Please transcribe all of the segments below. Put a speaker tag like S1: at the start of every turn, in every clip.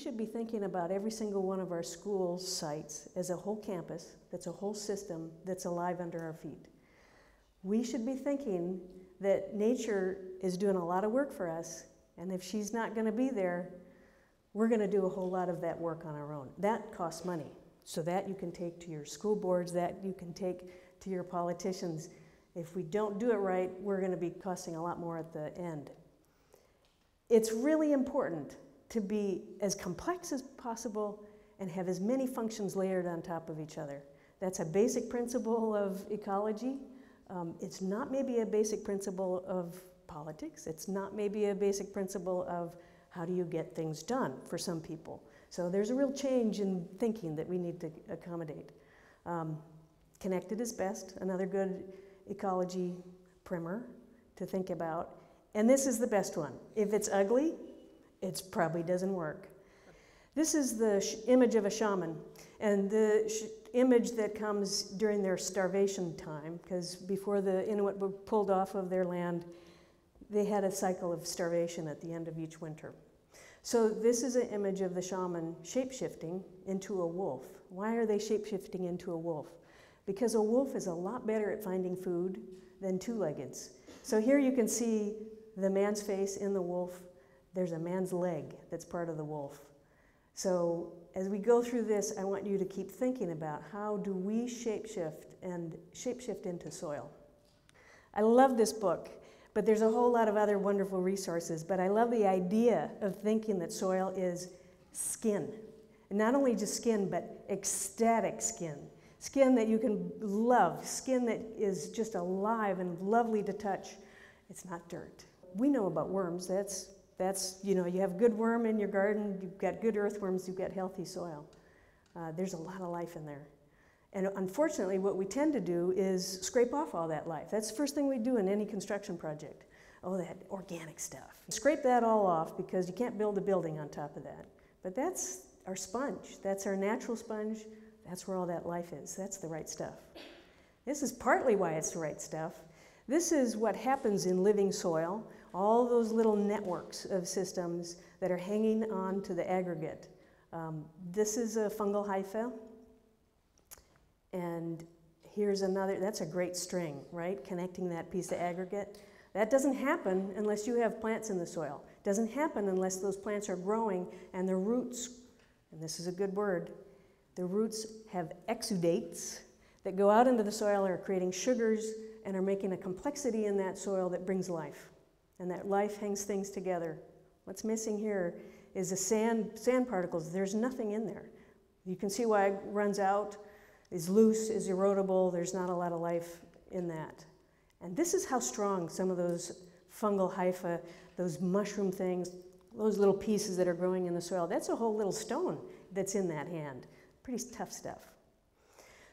S1: should be thinking about every single one of our school sites as a whole campus, that's a whole system that's alive under our feet. We should be thinking that nature is doing a lot of work for us, and if she's not going to be there, we're going to do a whole lot of that work on our own. That costs money. So that you can take to your school boards, that you can take to your politicians. If we don't do it right, we're going to be costing a lot more at the end. It's really important to be as complex as possible and have as many functions layered on top of each other. That's a basic principle of ecology. Um, it's not maybe a basic principle of politics. It's not maybe a basic principle of how do you get things done for some people. So there's a real change in thinking that we need to accommodate. Um, connected is best, another good ecology primer to think about. And this is the best one. If it's ugly, it probably doesn't work. This is the image of a shaman, and the image that comes during their starvation time, because before the Inuit were pulled off of their land, they had a cycle of starvation at the end of each winter. So this is an image of the shaman shapeshifting into a wolf. Why are they shapeshifting into a wolf? Because a wolf is a lot better at finding food than two-leggeds. So here you can see the man's face in the wolf. There's a man's leg that's part of the wolf. So as we go through this, I want you to keep thinking about how do we shapeshift and shapeshift into soil. I love this book. But there's a whole lot of other wonderful resources. But I love the idea of thinking that soil is skin. And not only just skin, but ecstatic skin. Skin that you can love, skin that is just alive and lovely to touch. It's not dirt. We know about worms. That's, that's you know, you have good worm in your garden, you've got good earthworms, you've got healthy soil. Uh, there's a lot of life in there. And unfortunately, what we tend to do is scrape off all that life. That's the first thing we do in any construction project. Oh, that organic stuff. Scrape that all off because you can't build a building on top of that. But that's our sponge. That's our natural sponge. That's where all that life is. That's the right stuff. This is partly why it's the right stuff. This is what happens in living soil, all those little networks of systems that are hanging on to the aggregate. Um, this is a fungal hypha. And here's another, that's a great string, right? Connecting that piece of aggregate. That doesn't happen unless you have plants in the soil. Doesn't happen unless those plants are growing and the roots, and this is a good word, the roots have exudates that go out into the soil and are creating sugars and are making a complexity in that soil that brings life. And that life hangs things together. What's missing here is the sand, sand particles. There's nothing in there. You can see why it runs out is loose, is erodible, there's not a lot of life in that. And this is how strong some of those fungal hypha, those mushroom things, those little pieces that are growing in the soil, that's a whole little stone that's in that hand. Pretty tough stuff.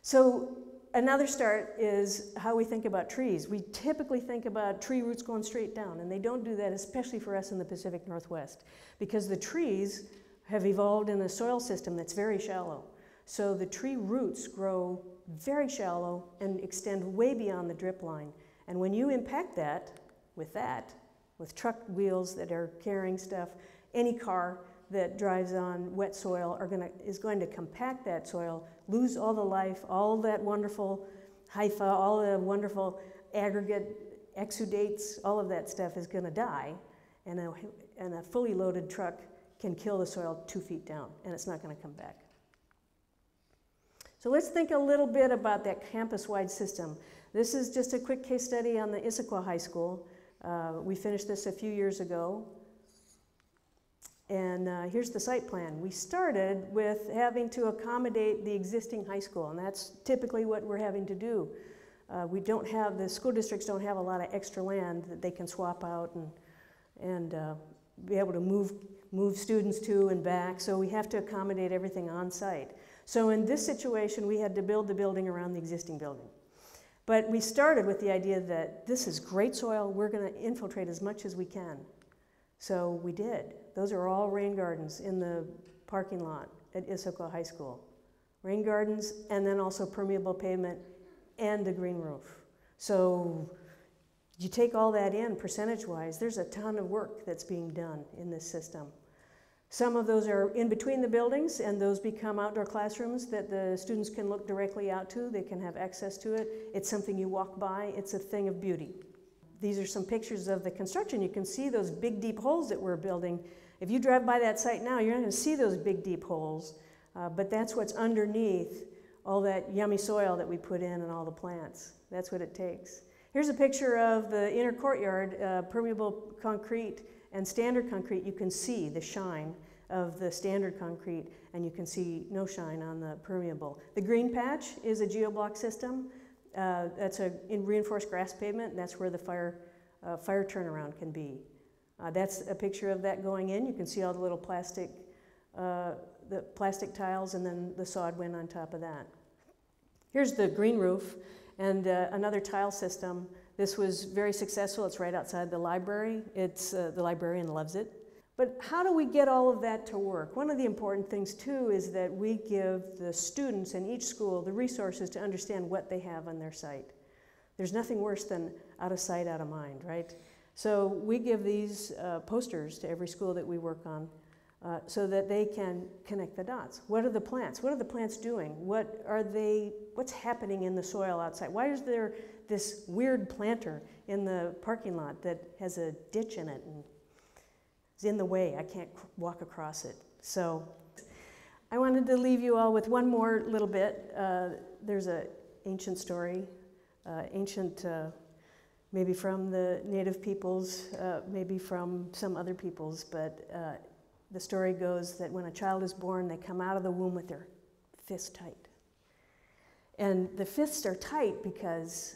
S1: So another start is how we think about trees. We typically think about tree roots going straight down, and they don't do that, especially for us in the Pacific Northwest, because the trees have evolved in a soil system that's very shallow. So the tree roots grow very shallow and extend way beyond the drip line. And when you impact that with that, with truck wheels that are carrying stuff, any car that drives on wet soil gonna, is going to compact that soil, lose all the life, all that wonderful hypha, all the wonderful aggregate exudates, all of that stuff is going to die. And a, and a fully loaded truck can kill the soil two feet down, and it's not going to come back. So let's think a little bit about that campus-wide system. This is just a quick case study on the Issaquah High School. Uh, we finished this a few years ago. And uh, here's the site plan. We started with having to accommodate the existing high school, and that's typically what we're having to do. Uh, we don't have, the school districts don't have a lot of extra land that they can swap out and, and uh, be able to move, move students to and back, so we have to accommodate everything on site. So in this situation, we had to build the building around the existing building. But we started with the idea that this is great soil, we're going to infiltrate as much as we can. So we did. Those are all rain gardens in the parking lot at Issaquah High School. Rain gardens, and then also permeable pavement and a green roof. So you take all that in percentage-wise, there's a ton of work that's being done in this system. Some of those are in between the buildings, and those become outdoor classrooms that the students can look directly out to. They can have access to it. It's something you walk by, it's a thing of beauty. These are some pictures of the construction. You can see those big, deep holes that we're building. If you drive by that site now, you're not going to see those big, deep holes, uh, but that's what's underneath all that yummy soil that we put in and all the plants. That's what it takes. Here's a picture of the inner courtyard, uh, permeable concrete and standard concrete. You can see the shine of the standard concrete, and you can see no shine on the permeable. The green patch is a geoblock system. Uh, that's a in reinforced grass pavement, and that's where the fire, uh, fire turnaround can be. Uh, that's a picture of that going in. You can see all the little plastic, uh, the plastic tiles, and then the sod went on top of that. Here's the green roof and uh, another tile system. This was very successful. It's right outside the library. It's uh, the librarian loves it. But how do we get all of that to work? One of the important things, too, is that we give the students in each school the resources to understand what they have on their site. There's nothing worse than out of sight, out of mind, right? So we give these uh, posters to every school that we work on uh, so that they can connect the dots. What are the plants? What are the plants doing? What are they, what's happening in the soil outside? Why is there this weird planter in the parking lot that has a ditch in it and is in the way. I can't walk across it. So I wanted to leave you all with one more little bit. Uh, there's an ancient story, uh, ancient, uh, maybe from the native peoples, uh, maybe from some other peoples, but uh, the story goes that when a child is born, they come out of the womb with their fists tight. And the fists are tight because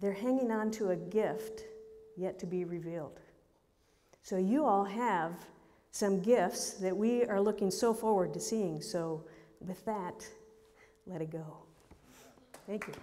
S1: they're hanging on to a gift yet to be revealed. So you all have some gifts that we are looking so forward to seeing. So with that, let it go. Thank you.